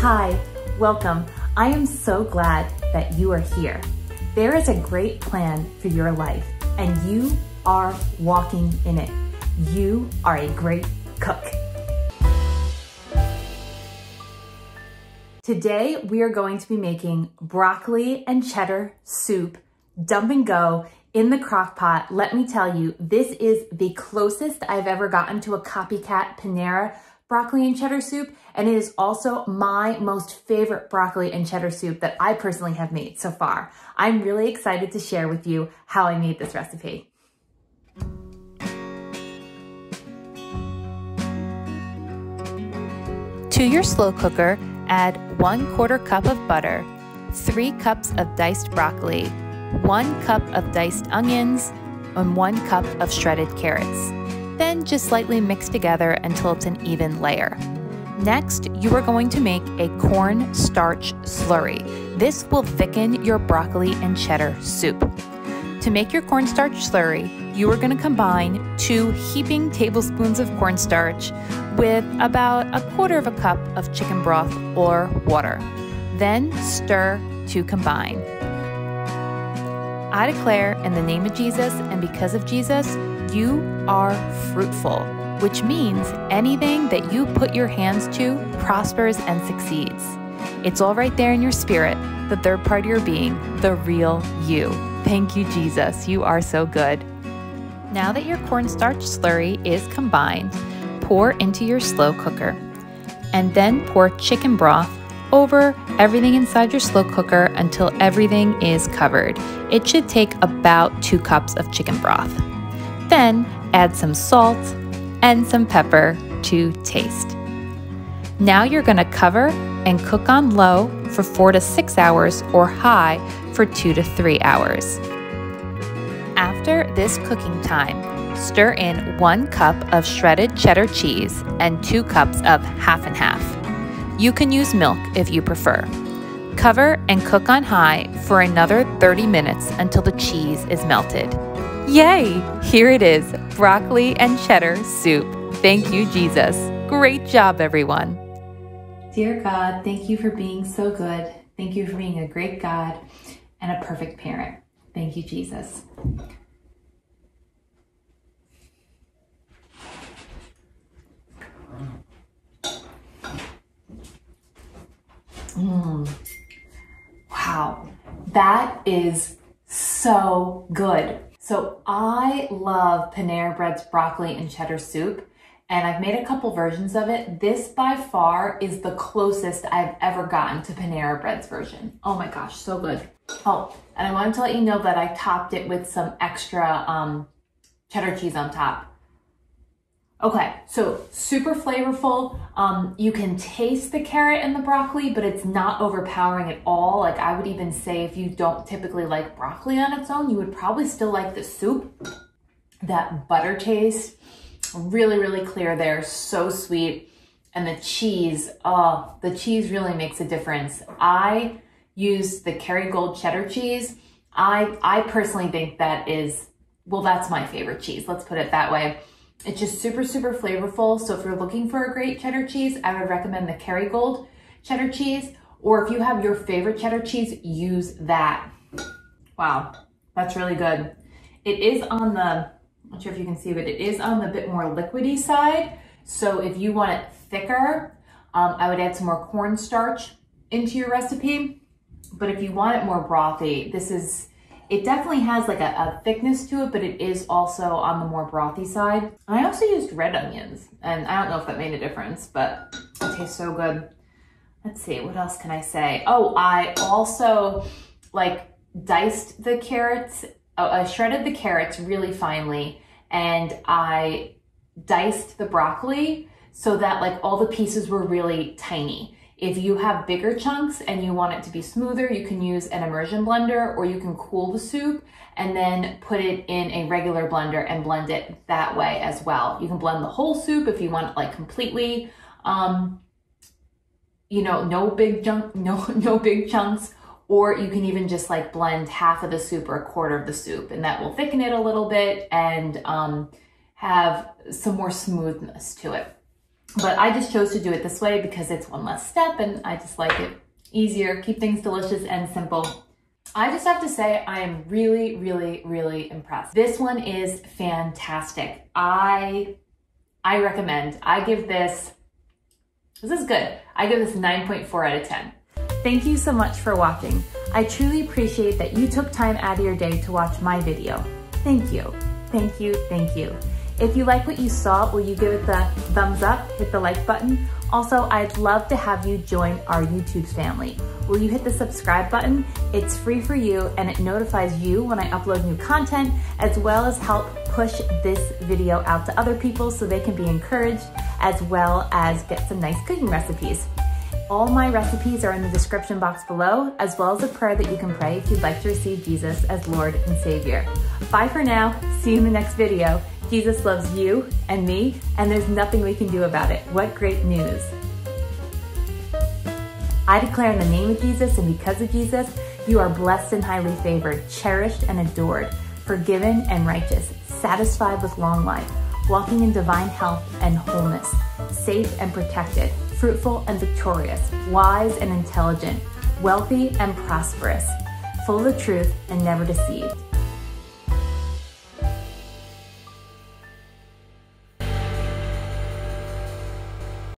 Hi, welcome. I am so glad that you are here. There is a great plan for your life, and you are walking in it. You are a great cook. Today, we are going to be making broccoli and cheddar soup, dump and go in the crock pot. Let me tell you, this is the closest I've ever gotten to a copycat Panera broccoli and cheddar soup, and it is also my most favorite broccoli and cheddar soup that I personally have made so far. I'm really excited to share with you how I made this recipe. To your slow cooker, add one quarter cup of butter, three cups of diced broccoli, one cup of diced onions, and one cup of shredded carrots. Then just slightly mix together until it's an even layer. Next, you are going to make a corn starch slurry. This will thicken your broccoli and cheddar soup. To make your cornstarch slurry, you are going to combine two heaping tablespoons of cornstarch with about a quarter of a cup of chicken broth or water. Then stir to combine. I declare in the name of Jesus and because of Jesus, you are fruitful, which means anything that you put your hands to prospers and succeeds. It's all right there in your spirit, the third part of your being, the real you. Thank you, Jesus. You are so good. Now that your cornstarch slurry is combined, pour into your slow cooker. And then pour chicken broth over everything inside your slow cooker until everything is covered. It should take about two cups of chicken broth. Then add some salt and some pepper to taste. Now you're going to cover and cook on low for four to six hours or high for two to three hours. After this cooking time, stir in one cup of shredded cheddar cheese and two cups of half and half. You can use milk if you prefer. Cover and cook on high for another 30 minutes until the cheese is melted. Yay! Here it is broccoli and cheddar soup. Thank you, Jesus. Great job, everyone. Dear God, thank you for being so good. Thank you for being a great God and a perfect parent. Thank you, Jesus. Mm. Wow, that is so good. So I love Panera Bread's broccoli and cheddar soup, and I've made a couple versions of it. This by far is the closest I've ever gotten to Panera Bread's version. Oh my gosh, so good. Oh, and I wanted to let you know that I topped it with some extra um, cheddar cheese on top. Okay, so super flavorful. Um, you can taste the carrot and the broccoli, but it's not overpowering at all. Like I would even say if you don't typically like broccoli on its own, you would probably still like the soup. That butter taste, really, really clear there, so sweet. And the cheese, oh, the cheese really makes a difference. I use the Kerrygold cheddar cheese. I, I personally think that is, well, that's my favorite cheese. Let's put it that way. It's just super, super flavorful. So if you're looking for a great cheddar cheese, I would recommend the Kerrygold cheddar cheese. Or if you have your favorite cheddar cheese, use that. Wow, that's really good. It is on the, I'm not sure if you can see, but it is on the bit more liquidy side. So if you want it thicker, um, I would add some more cornstarch into your recipe. But if you want it more brothy, this is, it definitely has like a, a, thickness to it, but it is also on the more brothy side. I also used red onions, and I don't know if that made a difference, but it tastes so good. Let's see, what else can I say? Oh, I also like diced the carrots. Oh, I shredded the carrots really finely, and I diced the broccoli so that like all the pieces were really tiny. If you have bigger chunks and you want it to be smoother, you can use an immersion blender or you can cool the soup and then put it in a regular blender and blend it that way as well. You can blend the whole soup if you want it like completely, um, you know, no big junk, no, no big chunks, or you can even just like blend half of the soup or a quarter of the soup and that will thicken it a little bit and um, have some more smoothness to it. But I just chose to do it this way because it's one less step and I just like it easier, keep things delicious and simple. I just have to say, I am really, really, really impressed. This one is fantastic. I, I recommend. I give this, this is good. I give this 9.4 out of 10. Thank you so much for watching. I truly appreciate that you took time out of your day to watch my video. Thank you, thank you, thank you. If you like what you saw, will you give it the thumbs up, hit the like button? Also, I'd love to have you join our YouTube family. Will you hit the subscribe button? It's free for you and it notifies you when I upload new content, as well as help push this video out to other people so they can be encouraged, as well as get some nice cooking recipes. All my recipes are in the description box below, as well as a prayer that you can pray if you'd like to receive Jesus as Lord and Savior. Bye for now. See you in the next video. Jesus loves you and me, and there's nothing we can do about it. What great news! I declare in the name of Jesus and because of Jesus, you are blessed and highly favored, cherished and adored, forgiven and righteous, satisfied with long life, walking in divine health and wholeness, safe and protected, fruitful and victorious, wise and intelligent, wealthy and prosperous, full of truth and never deceived